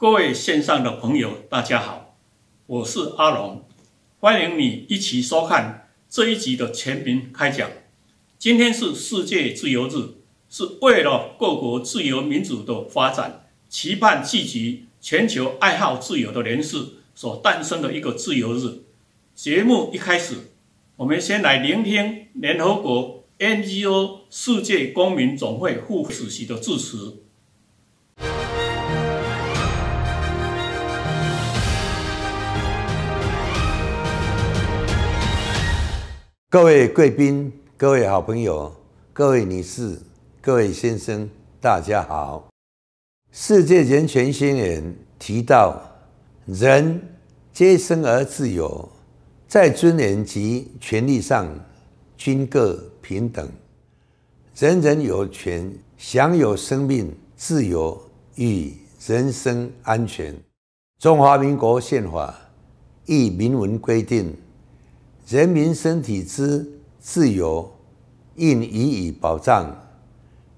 各位线上的朋友，大家好，我是阿龙，欢迎你一起收看这一集的全民开讲。今天是世界自由日，是为了各国自由民主的发展，期盼聚集全球爱好自由的人士所诞生的一个自由日。节目一开始，我们先来聆听联合国 NGO 世界公民总会副主席的致辞。各位贵宾、各位好朋友、各位女士、各位先生，大家好！世界人权宣言提到，人皆生而自由，在尊严及权利上均各平等，人人有权享有生命、自由与人身安全。中华民国宪法亦明文规定。人民身体之自由应予以保障。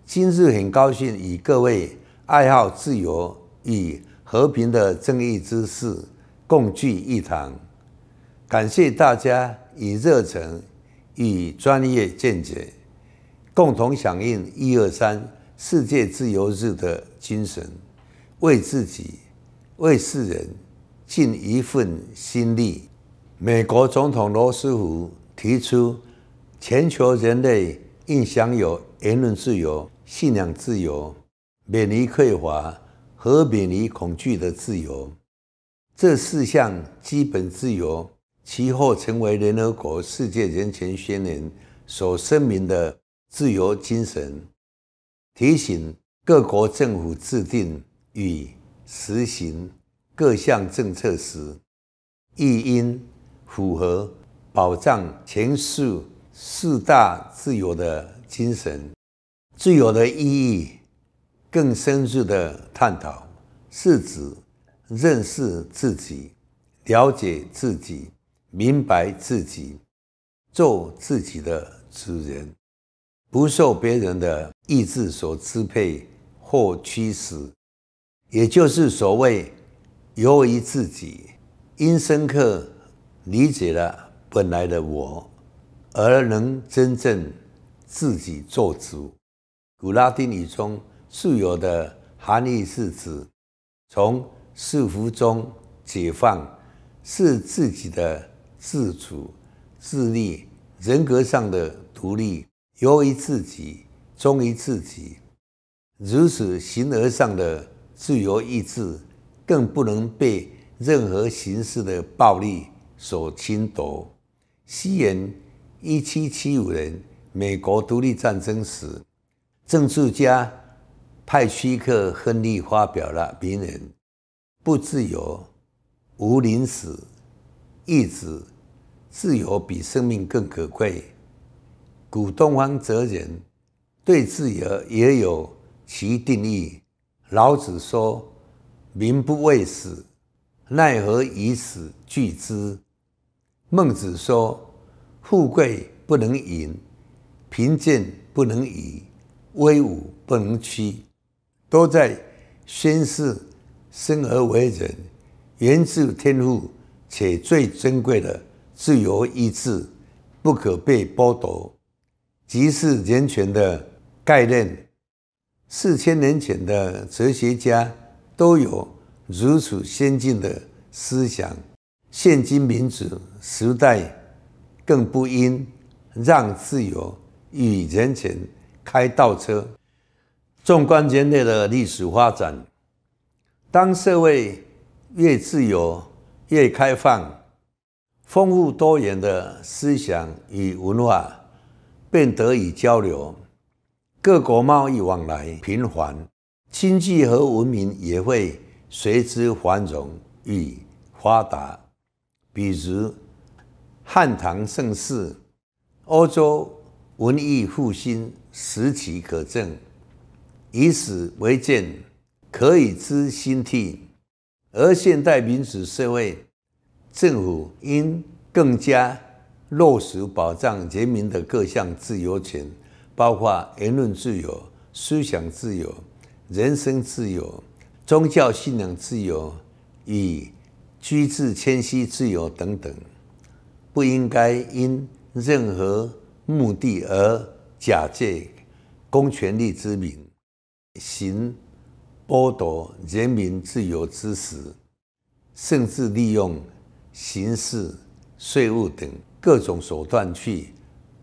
今日很高兴与各位爱好自由与和平的正义之士共聚一堂，感谢大家以热忱与专业见解，共同响应“一二三”世界自由日的精神，为自己、为世人尽一份心力。美国总统罗斯福提出，全球人类应享有言论自由、信仰自由、免于匮乏和免于恐惧的自由。这四项基本自由，其后成为联合国世界人权宣言所声明的自由精神，提醒各国政府制定与实行各项政策时，亦应。符合保障前述四大自由的精神，自由的意义更深入的探讨，是指认识自己、了解自己、明白自己，做自己的主人，不受别人的意志所支配或驱使，也就是所谓由于自己，因深刻。理解了本来的我，而能真正自己做主。古拉丁语中“自由”的含义是指从束缚中解放，是自己的自主、自立、人格上的独立，由于自己，忠于自己。如此形而上的自由意志，更不能被任何形式的暴力。所侵夺。西元一七七五年，美国独立战争时，政治家派屈克·亨利发表了名言：“不自由，无宁死。”意指自由比生命更可贵。古东方哲人对自由也有其定义。老子说：“民不畏死，奈何以死惧之？”孟子说：“富贵不能淫，贫贱不能移，威武不能屈。”都在宣示生而为人，源自天赋且最珍贵的自由意志，不可被剥夺，即是人权的概念。四千年前的哲学家都有如此先进的思想。现今民主时代，更不应让自由与人权开倒车。纵观人类的历史发展，当社会越自由、越开放，丰富多元的思想与文化便得以交流，各国贸易往来频繁，经济和文明也会随之繁荣与发达。比如汉唐盛世，欧洲文艺复兴时期可证，以史为鉴，可以知兴替。而现代民主社会，政府应更加落实保障人民的各项自由权，包括言论自由、思想自由、人身自由、宗教信仰自由与居住迁徙自由等等，不应该因任何目的而假借公权力之名，行剥夺人民自由之时，甚至利用刑事、税务等各种手段去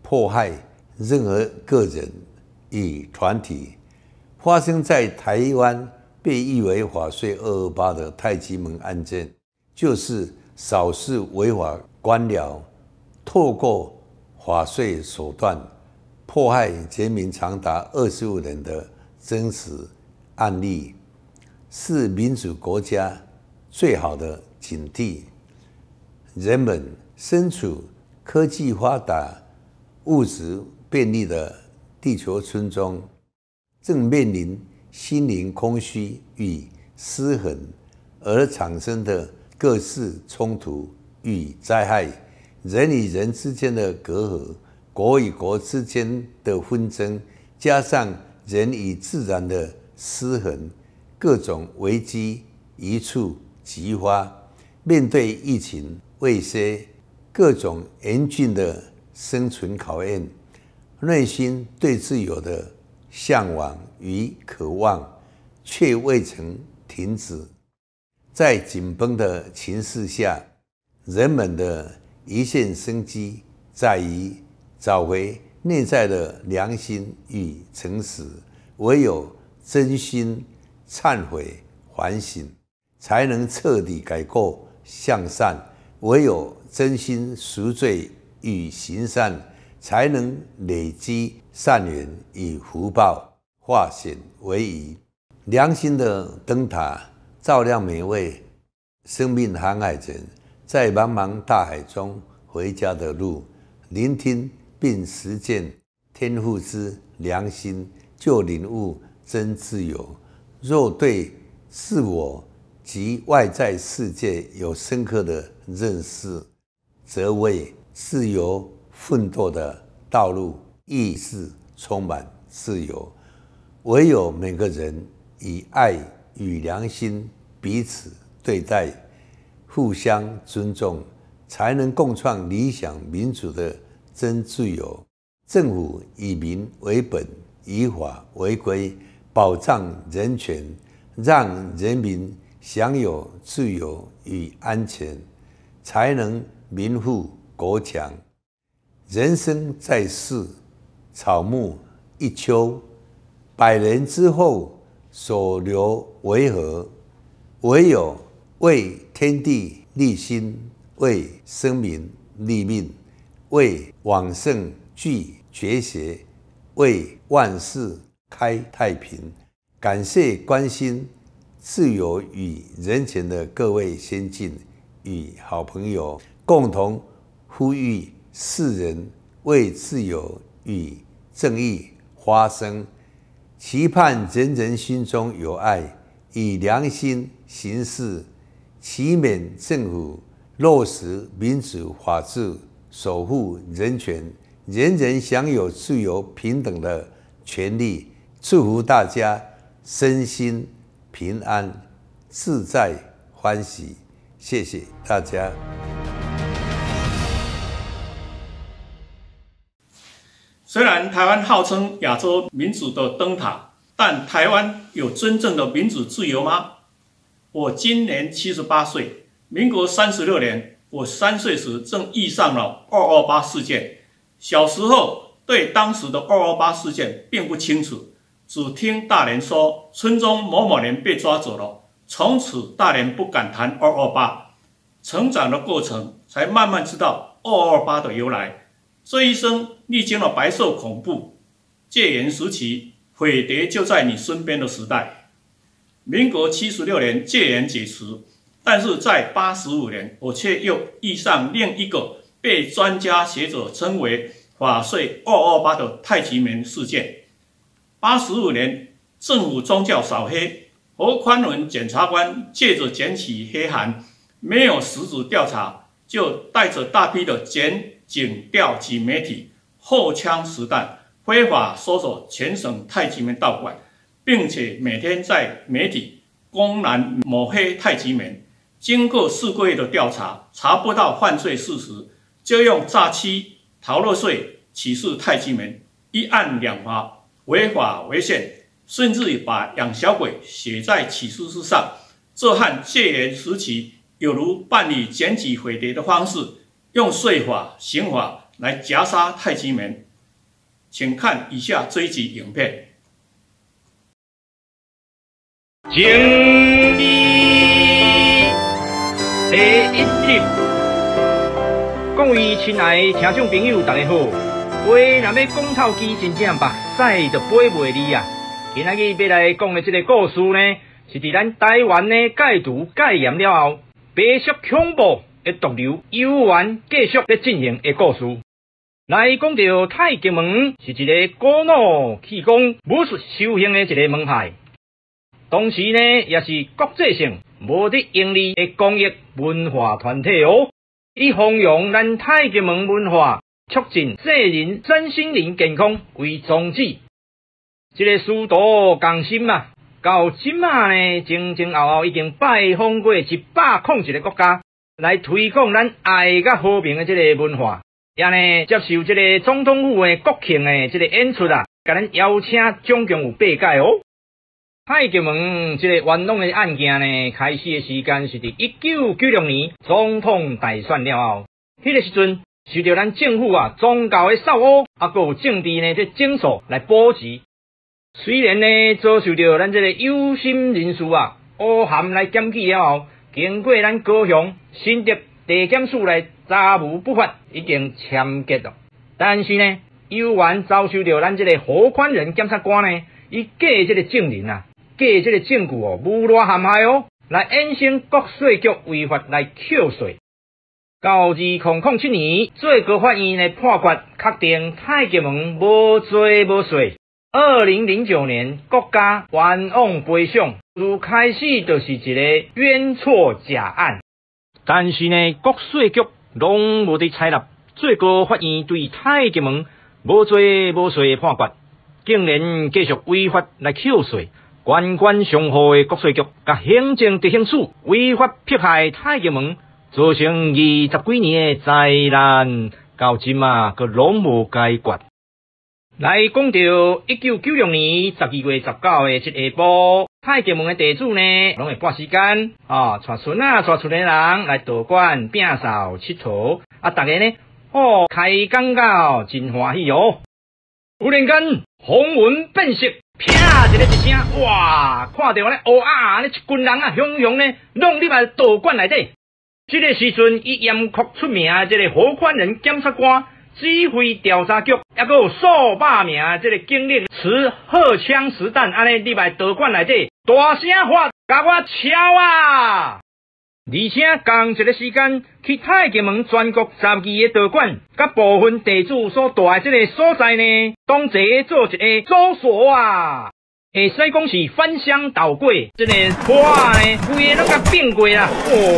迫害任何个人与团体。发生在台湾被誉为“法税二二八”的太极门案件，就是少数违法官僚透过法税手段迫害人民长达二十五年的真实案例，是民主国家最好的警惕。人们身处科技发达、物质便利的地球村中。正面临心灵空虚与失衡而产生的各式冲突与灾害，人与人之间的隔阂，国与国之间的纷争，加上人与自然的失衡，各种危机一触即发。面对疫情、卫生各种严峻的生存考验，内心对自由的。向往与渴望却未曾停止，在紧绷的情势下，人们的一线生机在于找回内在的良心与诚实。唯有真心忏悔反省，才能彻底改过向善；唯有真心赎罪与行善。才能累积善缘与福报，化险为夷。良心的灯塔照亮每位生命航海者在茫茫大海中回家的路。聆听并实践天赋之良心，就领悟真自由。若对自我及外在世界有深刻的认识，则为自由。奋斗的道路亦是充满自由。唯有每个人以爱与良心彼此对待，互相尊重，才能共创理想民主的真自由。政府以民为本，以法为规，保障人权，让人民享有自由与安全，才能民富国强。人生在世，草木一秋，百年之后所留为何？唯有为天地立心，为生民立命，为往圣继绝学，为万世开太平。感谢关心自由与人权的各位先进与好朋友，共同呼吁。世人为自由与正义发声，期盼人人心中有爱，以良心行事，祈勉政府落实民主法治，守护人权，人人享有自由平等的权利。祝福大家身心平安、自在、欢喜。谢谢大家。虽然台湾号称亚洲民主的灯塔，但台湾有真正的民主自由吗？我今年七十八岁，民国三十六年，我三岁时正遇上了二二八事件。小时候对当时的二二八事件并不清楚，只听大人说村中某某人被抓走了，从此大人不敢谈二二八。成长的过程才慢慢知道二二八的由来。这一生历经了白色恐怖、戒严时期、匪谍就在你身边的时代。民国七十六年戒严解除，但是在八十五年，我却又遇上另一个被专家学者称为“法税二二八”的太极门事件。八十五年，政府宗教扫黑，何宽文检察官借着捡起黑函，没有实质调查，就带着大批的检。警调及媒体后枪实弹，非法搜索全省太极门道馆，并且每天在媒体公然抹黑太极门。经过四个月的调查，查不到犯罪事实，就用诈欺、逃漏税起诉太极门，一案两罚，违法违宪，甚至把养小鬼写在起诉书上。这和戒严时期有如办理检举毁谍的方式，用税法、刑法来夹杀太极门。请看以下这一集影片。经第一集，各位亲爱的听众朋友，大家好。话若要讲透基，真正目屎就飞袂离啊！今仔日要来讲的这个故事呢，是伫咱台湾的戒毒戒严了后，白色恐怖的毒瘤悠然继续在进行的故事。来讲到太极门是一个古老气功武术修行的一个门派，同时呢，也是国际性。无得盈利的公益文化团体哦，以弘扬咱太极门文化、促进世人身心灵健康为宗旨。这个师徒共心啊，到今啊呢，前前后后已经拜访过一百空一个国家，来推广咱爱甲和平的这个文化，也呢接受这个总统府的国庆的这个演出啊，甲咱邀请总共有八届哦。太极门这个冤枉的案件呢，开始的时间是伫一九九六年总统大选了后，迄个时阵受到咱政府啊宗教的扫恶，啊，有政治呢这政策来波及。虽然呢遭受到咱这个有心人士啊诬陷来检举了后，经过咱高雄新竹地检署来查无不法，已经签结了。但是呢，有缘遭受到咱这个何宽仁检察官呢，伊假这个证人啊。借这个证据哦，无赖陷害哦，来引申国税局违法来扣税。到二零零七年，最高法院的判决，确定太极门无罪无税。二零零九年，国家冤枉赔偿，如开始就是一个冤错假案。但是呢，国税局拢无得采纳最高法院对太极门无罪无税的判决，竟然继续违法来扣税。官官相护的国税局，甲行政执行署违法迫害太极门，造成二十几年的灾难，到今嘛佫拢无解决。来讲到一九九六年十二月十九的这下晡，太极门的地主呢，拢会拨时间啊，带孙啊，带出的人来道观、摒扫、佚佗，啊，大家呢，哦，开讲到真欢喜哦。忽然间，风云变色。啪！一个一声，哇！看到咧，乌啊！咧一群人啊，汹汹咧，拢入来道观内底。这个时阵，以严酷出名，这个何宽仁检察官指挥调查局，还有数百名这个警力，持荷枪实弹，安尼入来道馆内底，大声喊：甲我敲啊！而且同一个时间，去太极门全国十二个道馆，甲部分地主所住的这个所在呢，当齐做一个搜索啊！会使讲是翻箱倒柜，这个哇呢，规个拢甲变过啦！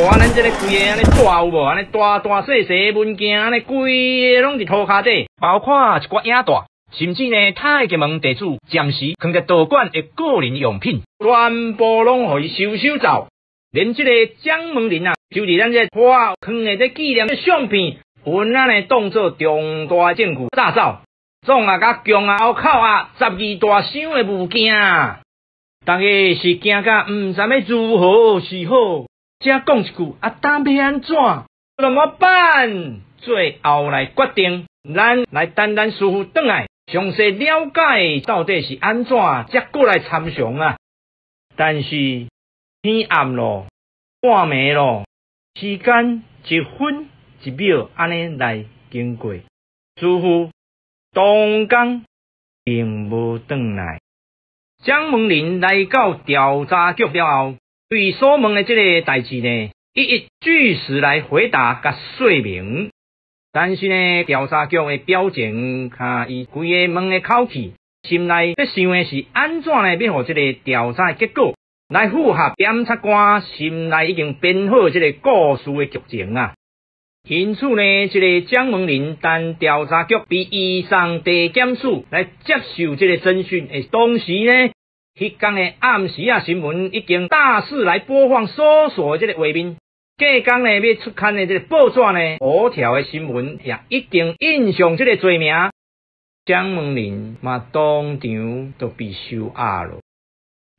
哇，咱这个规个安尼大有无？安尼大大细细物件，安尼规个拢伫涂骹底，包括一寡影带，甚至呢，太极门地主暂时放在道观的个人用品，全部拢互伊收收走。连这个蒋门人啊，就是咱这花坑的这纪念的相片，本来呢当作重大证据大造，总啊甲强啊后口啊十二大箱的物件，大家是惊甲唔知要如何是好，只讲一句啊，当要安怎？怎么办？最后来决定，咱来等咱师傅倒来，详细了解到底是安怎，再过来参详啊。但是。天暗咯，半暝咯，时间一分一秒安尼来经过，师傅东江并无转来。蒋门林来到调查局了后，对所问的这个代志呢，一一据实来回答甲说明。但是呢，调查局的表情，看伊规个问的口气，心内在想的是安怎来要互这个调查结果。来符合检察官心内已经编好这个故事的剧情啊，因此呢，这个蒋门林等调查局比以上地检署来接受这个侦讯诶同时呢，迄天的暗时啊，新闻已经大肆来播放搜索这个画面。隔天呢，要出刊的这个报纸呢，头条的新闻也一定印上这个罪名。蒋门林嘛，当场都被收押了。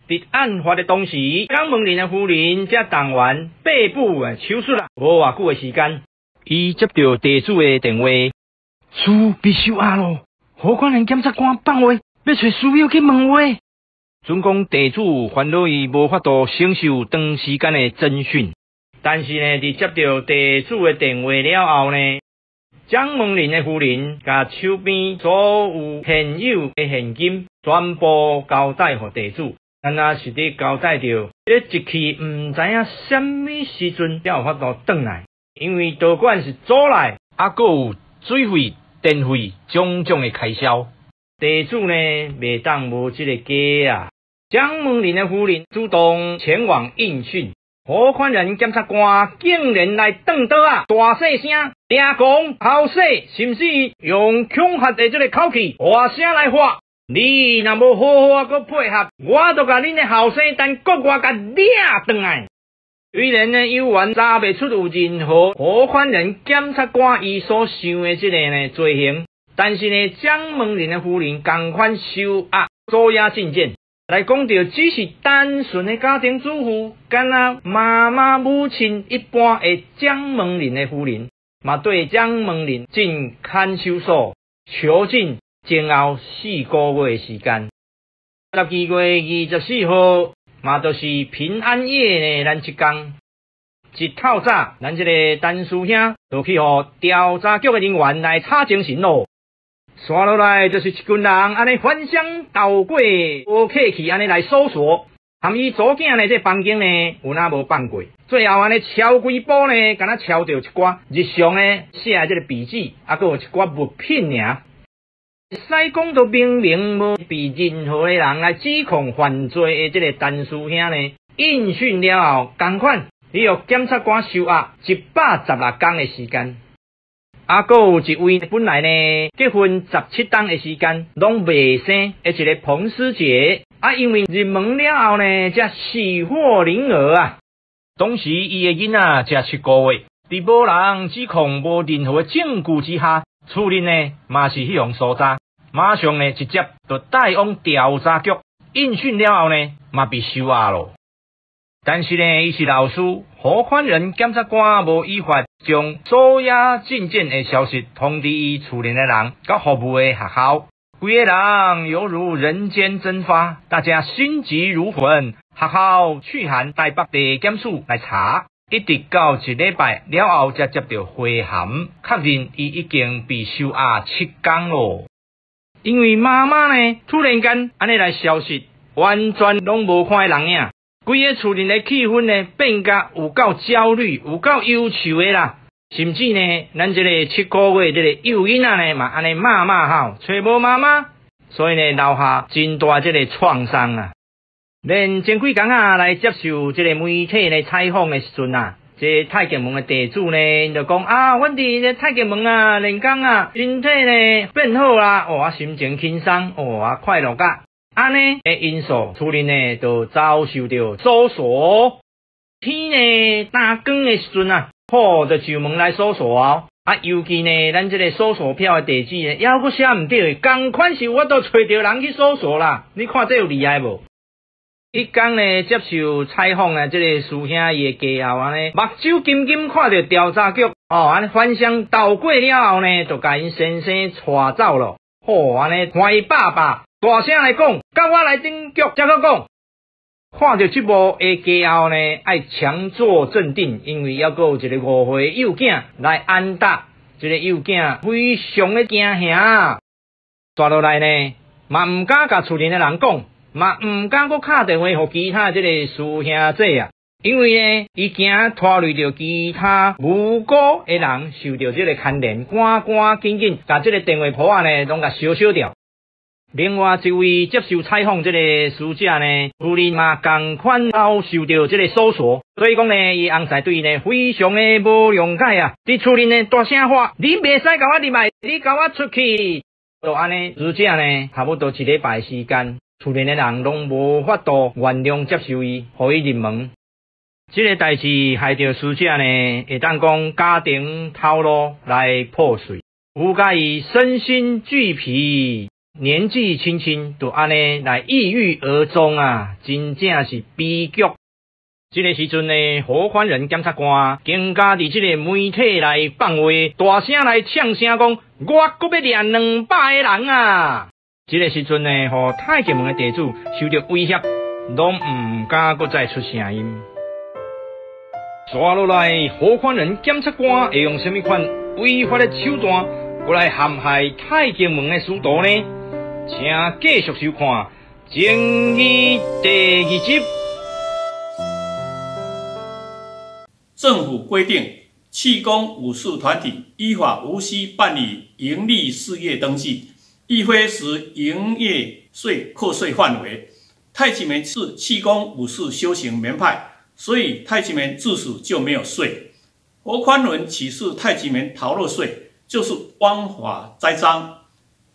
伫案发的当时，蒋门林的夫人才动员被捕啊，手术啦，无偌久的时间，伊接到地主的电话，书被收押咯。何况人检察官放话，要找书友去问话。准讲地主烦恼伊无法度承受长时间的侦讯，但是呢，伫接到地主的电话了后呢？蒋门林的夫人甲手边所有现有的现金全部交代互地主，但那是伫交代着，这一去毋知影什么时阵才有法度转来，因为多管是租来，还有水费、电费种种的开销，地主呢袂当无这个家啊。蒋门林的夫人主动前往应讯。何款人检察官竟然来瞪刀啊！大细声，听讲好说，甚至用恐吓的这个口气，大声来话：你若无好好个配合，我就甲恁的后生等国外甲掠转来。虽然呢，有冤查不出有任何何款人检察官伊所想的这个呢罪行，但是呢，蒋门林的夫人共款收押捉押进监。来讲到，只是单纯的家庭主妇，敢若妈妈、母亲一般的蒋门林的夫人，嘛对蒋门林进看守所囚禁前后四个月时间。十二月二十四号，嘛就是平安夜呢，咱一天一透早，咱这个陈叔兄就去和调查局的人员来查精神咯。刷落来就是一群人，安尼翻箱倒柜，无客气，安尼来搜索。含伊左囝呢，这房间呢有哪无放过？最后安尼敲几波呢，敢若敲着一寡日常呢写这个笔记，啊，佮有一寡物品尔。西讲都明明无被任何的人来指控犯罪的这个陈师兄呢，应讯了后，同款，伊由检察官收押一百十六天的时间。啊，阁有一位本来呢结婚十七天的时间拢未生，而且个彭师姐啊，因为入门了后呢，才喜获麟儿啊。当时伊的囡仔才七个月，伫无人指控、无任何证据之下，处理呢嘛是迄样所在，马上呢直接就带往调查局应讯了后呢，嘛被收押咯。但是呢，伊是老师，何款人检察官无依法将收押进监的消息通知伊处理的人，甲服务的学校，规个人犹如人间蒸发，大家心急如焚。学校去函台北地检署来查，一直到一礼拜了后，才接到回函，确认伊已经被收押七天咯。因为妈妈呢，突然间安尼来消息，完全拢无看人影。规个厝人的气氛呢，变甲有够焦虑，有够忧愁的啦。甚至呢，咱这个七个月这个幼婴仔呢，嘛安尼骂骂吼，找无妈妈，所以呢，留下真大这个创伤啊。连前几工啊，来接受这个媒体的采访的时阵啊，这太极门的地主呢，就讲啊，阮伫这太极门啊，练功啊，身体呢变好啦，哇，心情轻松，哇，快乐噶。安尼诶因素，处理呢就遭受到搜索。天呢打光的时阵啊，好就上门来搜索啊。啊，尤其呢，咱这个搜索票的地址呢，要阁写毋对，同款是我都找着人去搜索啦。你看这有厉害无？一讲呢接受采访啊，这个师兄伊的家后安尼，目睭金金看着调查局哦，安尼翻箱倒过了后呢，就甲因先生带走了。好安尼，欢伊爸爸。大声来讲，甲我来顶局，再个讲。看到这幕的家后呢，爱强作镇定，因为要有一个误会幼囝来安答，这个幼囝非常的惊吓，抓落来呢，嘛毋敢甲厝里的人讲，嘛毋敢阁敲电话互其他即个师兄姐啊，因为呢，伊惊拖累着其他无辜的人受到即个牵连，赶赶紧紧把即个电话簿啊呢，拢甲烧烧掉。另外一位接受采访即个师姐呢，夫人嘛共款遭受到即个搜索，所以讲呢，伊翁婿对呢非常的无谅解啊！伫厝里呢大声话，你袂使甲我入来，你甲我出去！就安尼，如这呢，差不多一礼拜时间，厝内的人拢无法度原谅接受伊，互伊入门。这个代志害着师姐呢，会当讲家庭套路来破碎，有介伊身心俱疲，年纪轻轻就安尼来抑郁而终啊，真正是悲剧。这个时阵呢，何宽仁检察官更加伫这个媒体来放话，大声来呛声讲：“我阁要练两百个人啊！”这个时阵呢，和太极门的地主受到威胁，拢唔敢阁再出声音。接落来，何款人检察官会用什么款违法的手段，过来陷害太极门的师徒呢？请继续收看《正义第二集》。政府规定，气功武术团体依法无需办理营利事业登记，亦非是营业税课税范围。太极门是气功武术修行门派，所以太极门自始就没有税。何宽伦起诉太极门逃漏税，就是枉法栽赃。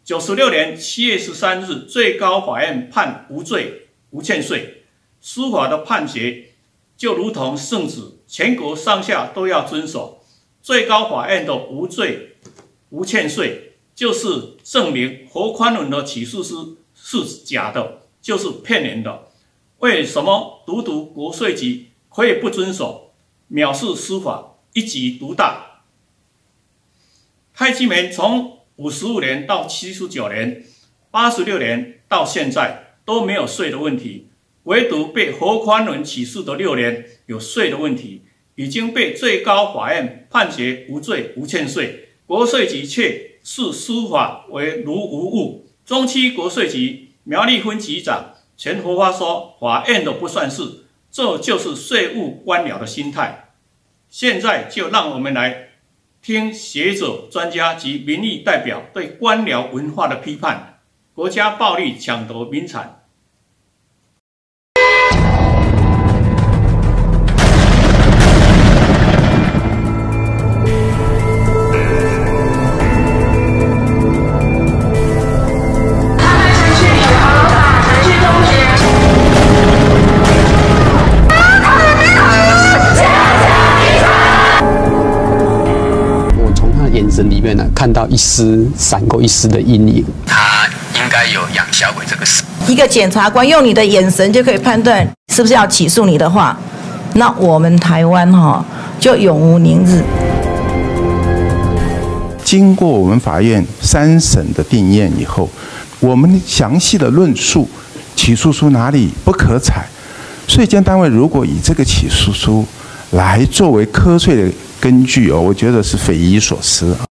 九十六年七月十三日，最高法院判无罪，无欠税。司法的判决就如同圣旨。全国上下都要遵守最高法院的无罪无欠税，就是证明何宽伦的起诉书是假的，就是骗人的。为什么独独国税局可以不遵守，藐视司法，一举独大？太极门从五十五年到七十九年、八十六年到现在都没有税的问题。唯独被何宽伦起诉的六年有税的问题，已经被最高法院判决无罪无欠税，国税局却视司法为如无物。中期国税局苗栗分局长钱福发说：“法院都不算事，这就是税务官僚的心态。”现在就让我们来听学者、专家及民意代表对官僚文化的批判，国家暴力抢夺民产。看到一丝闪过一丝的阴影，他应该有养小鬼这个事。一个检察官用你的眼神就可以判断是不是要起诉你的话，那我们台湾哈就永无宁日。经过我们法院三审的定验以后，我们详细的论述起诉书哪里不可采，税监单位如果以这个起诉书来作为科税的根据哦，我觉得是匪夷所思。判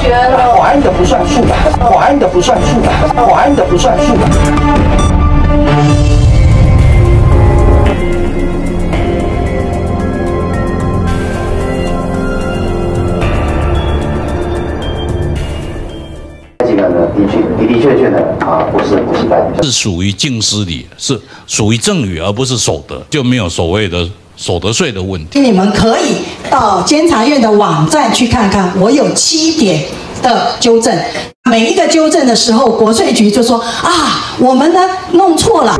决了，法院的不算数的，法院的不算数的，法院的不算数的。这个呢，的确的的确确的啊，不是不是代，是属于净司理，是属于赠与，而不是所得，就没有所谓的所得税的问题。你们可以到监察院的网站去看看，我有七点的纠正。每一个纠正的时候，国税局就说啊，我们呢弄错了。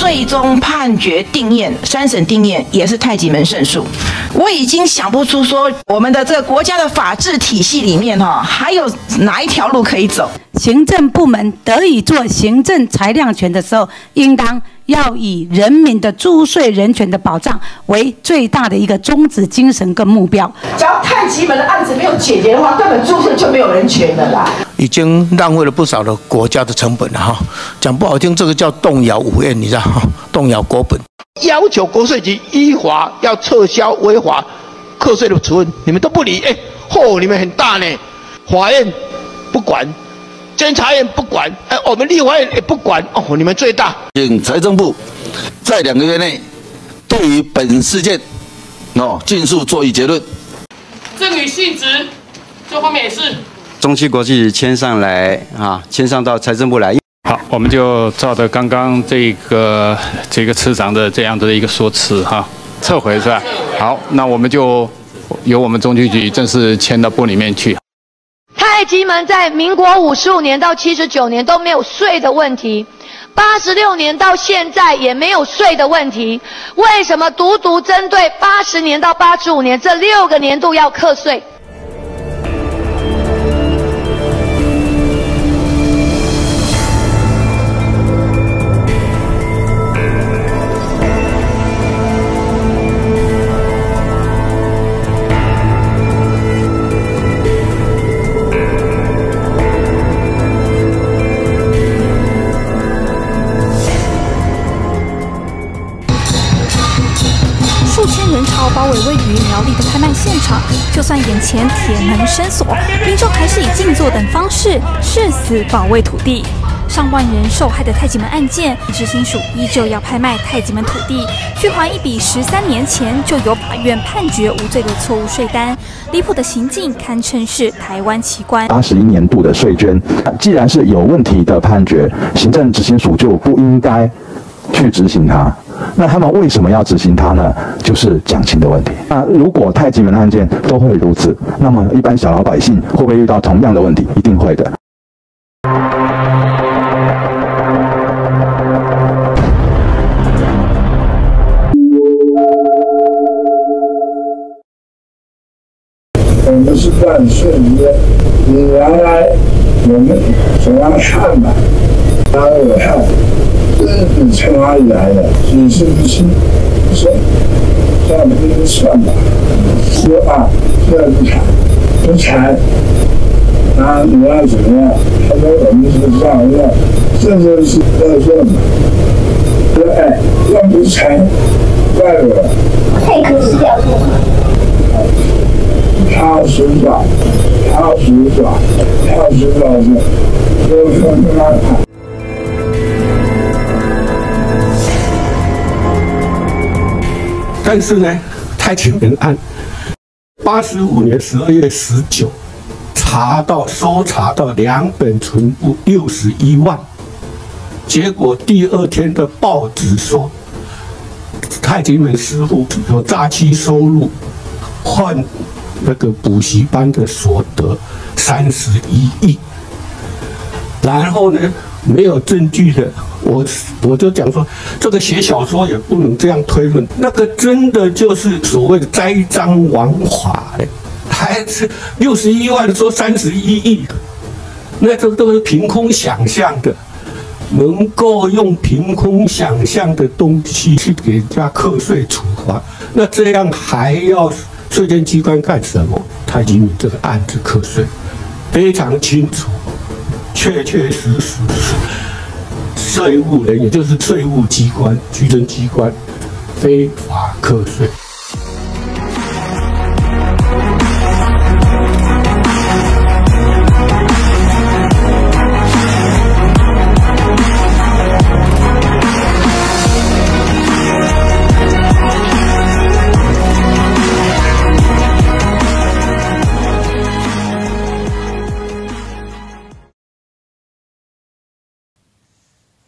最终判决定验，三审定验也是太极门胜诉。我已经想不出说我们的这个国家的法治体系里面哈，还有哪一条路可以走？行政部门得以做行政裁量权的时候，应当要以人民的租税人权的保障为最大的一个宗旨精神跟目标。只要太极门的案子没有解决的话，根本租税就没有人权的啦。已经浪费了不少的国家的成本了哈，讲不好听，这个叫动摇五院，你知道哈？动摇国本，要求国税局依法要撤销违法课税的处分，你们都不理，哎，嚯，你们很大呢，法院不管，监察院不管，哎，我们立法院也不管，哦，你们最大。请财政部在两个月内对于本事件，哦，尽速做一结论。赠与性质这方面也是。中期国际签上来啊，签上到财政部来。好，我们就照着刚刚这个这个次长的这样的一个说辞哈，撤回是吧？好，那我们就由我们中区局正式签到部里面去。太极门在民国五十五年到七十九年都没有税的问题，八十六年到现在也没有税的问题，为什么独独针对八十年到八十五年这六个年度要课税？就算眼前铁门深锁，民众还是以静坐等方式誓死保卫土地。上万人受害的太极门案件，执行署依旧要拍卖太极门土地，去还一笔十三年前就由法院判决无罪的错误税单。离谱的行径堪称是台湾奇观。八十一年度的税捐，既然是有问题的判决，行政执行署就不应该去执行它。那他们为什么要执行它呢？就是奖金的问题。那如果太极门案件都会如此，那么一般小老百姓会不会遇到同样的问题？一定会的。我们是办税约，你原来我们怎样看吧？当然我看，这是从哪里来的？你是不是说这样不能算吧？说啊，这不产，不产，啊，你要怎么样？他说我们是这样要，这就是要算嘛。说哎，要不产，怪我。配合是要做。他手法，他手法，他手法是，都说他看。但是呢，太极门案，八十五年十二月十九，查到搜查到两本存部六十一万，结果第二天的报纸说，太极门师傅有诈欺收入，换那个补习班的所得三十一亿，然后呢？没有证据的，我我就讲说，这个写小说也不能这样推论。那个真的就是所谓的栽赃枉法嘞，还是六十一万说三十一亿，那这都是凭空想象的，能够用凭空想象的东西去给人家课税处罚，那这样还要税监机关干什么？他已经这个案子课税非常清楚。确确实实是税务人，也就是税务机关、局政机关非法课税。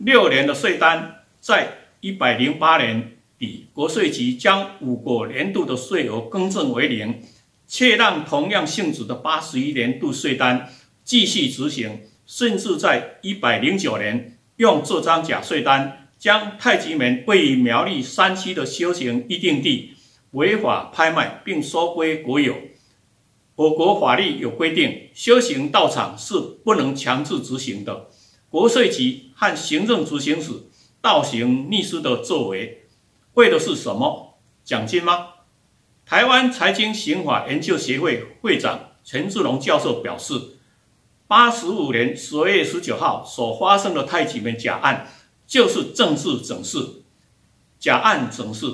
六年的税单，在一百零八年底，国税局将五个年度的税额更正为零，却让同样性质的八十一年度税单继续执行，甚至在一百零九年用这张假税单，将太极门位于苗栗山区的修行预定地违法拍卖，并收归国有。我国法律有规定，修行道场是不能强制执行的。国税局和行政执行署倒行逆施的作为，为的是什么？奖金吗？台湾财经刑法研究协会会长陈志龙教授表示，八十五年十月十九号所发生的太极门假案，就是政治整事。假案整事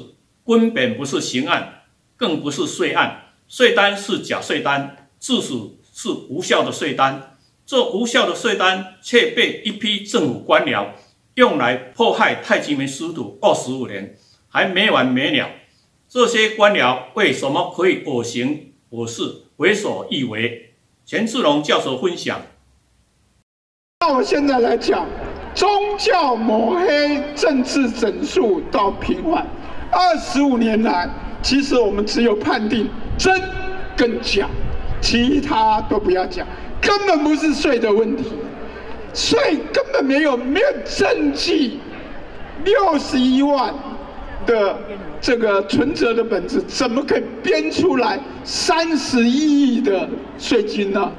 根本不是刑案，更不是税案，税单是假税单，自始是无效的税单。这无效的税单却被一批政府官僚用来迫害太极门师徒二十五年，还没完没了。这些官僚为什么可以我行我事、为所欲为？钱志龙教授分享：那我现在来讲，宗教抹黑、政治整肃到平缓，二十五年来，其实我们只有判定真跟假，其他都不要讲，根本不是税的问题，税根本没有没有证据，六十一万的这个存折的本子，怎么可以编出来三十一亿的税金呢？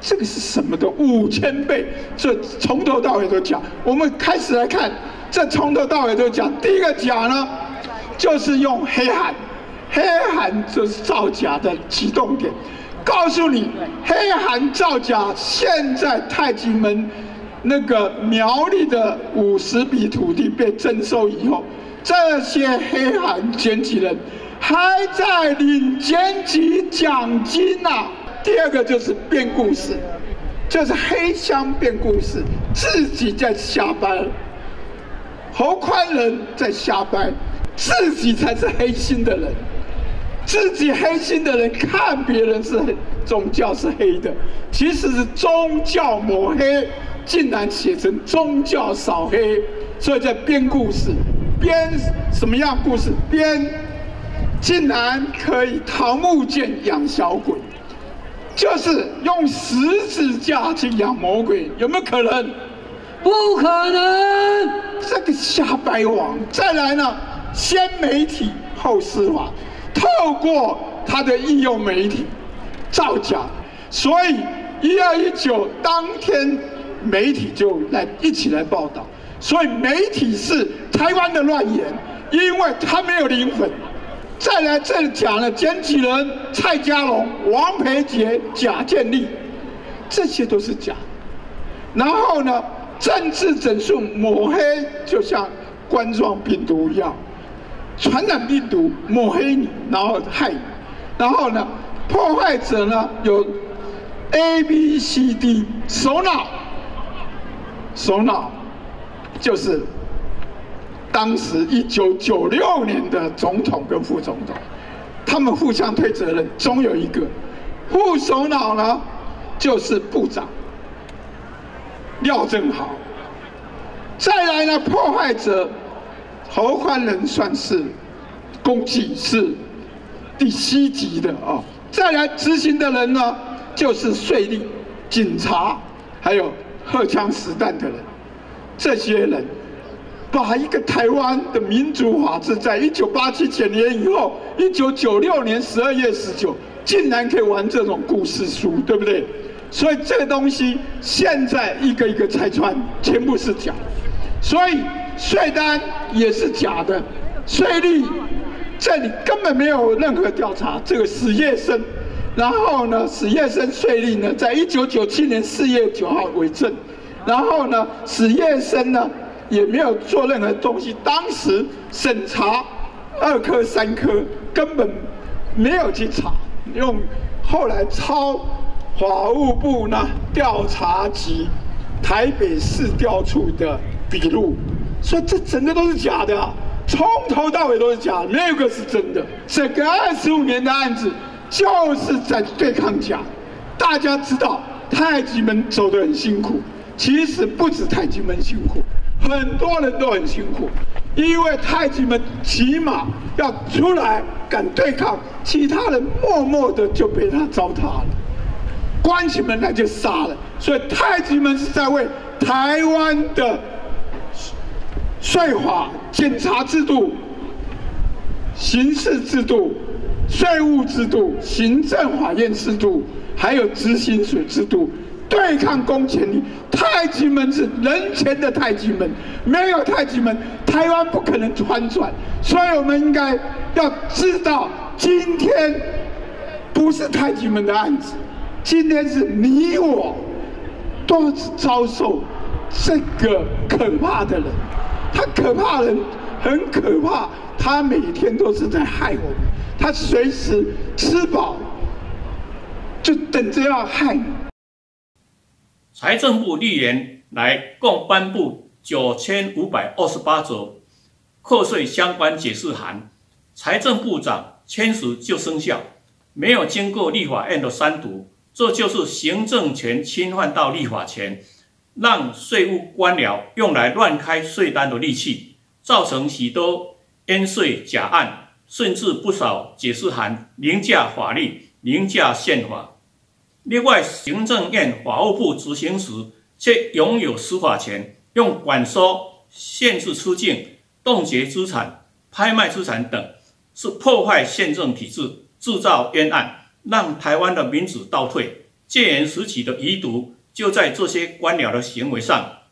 这个是什么的五千倍？这从头到尾都讲。我们开始来看，这从头到尾都讲。第一个假呢，就是用黑函，黑函就是造假的启动点。告诉你，黑函造假，现在太极门那个苗栗的五十笔土地被征收以后，这些黑函捡起人还在领检举奖金呐。第二个就是编故事，就是黑箱编故事，自己在瞎掰。侯宽仁在瞎掰，自己才是黑心的人。自己黑心的人看别人是宗教是黑的，其实是宗教抹黑，竟然写成宗教扫黑，所以在编故事，编什么样故事？编竟然可以桃木剑养小鬼。就是用十字架去养魔鬼，有没有可能？不可能！这个瞎掰王。再来呢，先媒体后司法，透过他的应用媒体造假，所以一二一九当天媒体就来一起来报道，所以媒体是台湾的乱言，因为他没有灵魂。再来这里讲了捡起人蔡家龙、王培杰、贾建立，这些都是假。然后呢，政治整数抹黑，就像冠状病毒一样，传染病毒抹黑你，然后害你。然后呢，破坏者呢有 A、B、C、D，首脑，首脑就是。当时一九九六年的总统跟副总统，他们互相推责任，总有一个副首脑呢，就是部长廖正豪。再来呢，破坏者侯宽仁算是攻击是第七级的啊。再来执行的人呢，就是税吏、警察，还有荷枪实弹的人，这些人。把一个台湾的民主法治，在一九八七年以后，一九九六年十二月十九，竟然可以玩这种故事书，对不对？所以这个东西现在一个一个拆穿，全部是假。所以税单也是假的，税率这里根本没有任何调查。这个史业生，然后呢，史业生税率呢，在一九九七年四月九号为证，然后呢，史业生呢。也没有做任何东西，当时审查二科三科根本没有去查，用后来抄法务部呢调查局台北市调处的笔录，说这整个都是假的，从头到尾都是假，没有个是真的。整个二十五年的案子就是在对抗假，大家知道太极门走得很辛苦，其实不止太极门辛苦。很多人都很辛苦，因为太极门起码要出来敢对抗，其他人默默的就被他糟蹋了，关起门来就杀了。所以太极门是在为台湾的税法、检察制度、刑事制度、税务制度、行政法院制度，还有执行署制度。对抗公权力，太极门是人前的太极门，没有太极门，台湾不可能翻转。所以我们应该要知道，今天不是太极门的案子，今天是你我都遭受这个可怕的人。他可怕人很可怕，他每天都是在害我，他随时吃饱就等着要害你。财政部历年来共颁布九千五百二十八则课税相关解释函，财政部长签署就生效，没有经过立法院的三读，这就是行政权侵犯到立法权，让税务官僚用来乱开税单的利器，造成许多烟税假案，甚至不少解释函凌驾法律、凌驾宪法。另外，行政院法务部执行时却拥有司法权，用管收、限制出境、冻结资产、拍卖资产等，是破坏宪政体制，制造冤案，让台湾的民主倒退。戒严时期的遗毒就在这些官僚的行为上。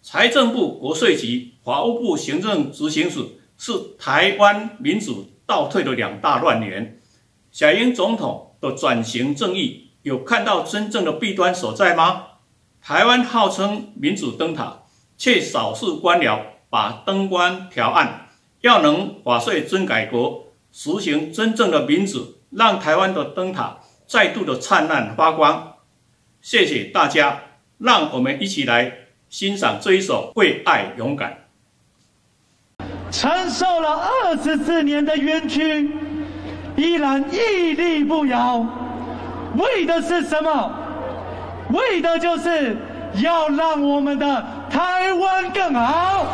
财政部、国税局、法务部行政执行署是台湾民主倒退的两大乱源。小英总统的转型正义有看到真正的弊端所在吗？台湾号称民主灯塔，却少数官僚把灯光调暗。要能法税真改革，实行真正的民主，让台湾的灯塔再度的灿烂发光。谢谢大家，让我们一起来。欣赏这一首《为爱勇敢》，承受了二十四年的冤屈，依然屹立不摇，为的是什么？为的就是要让我们的台湾更好。